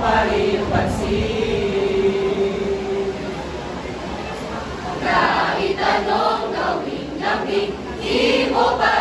mo pa rin pansin. Kahit anong gawing lamig, di mo pa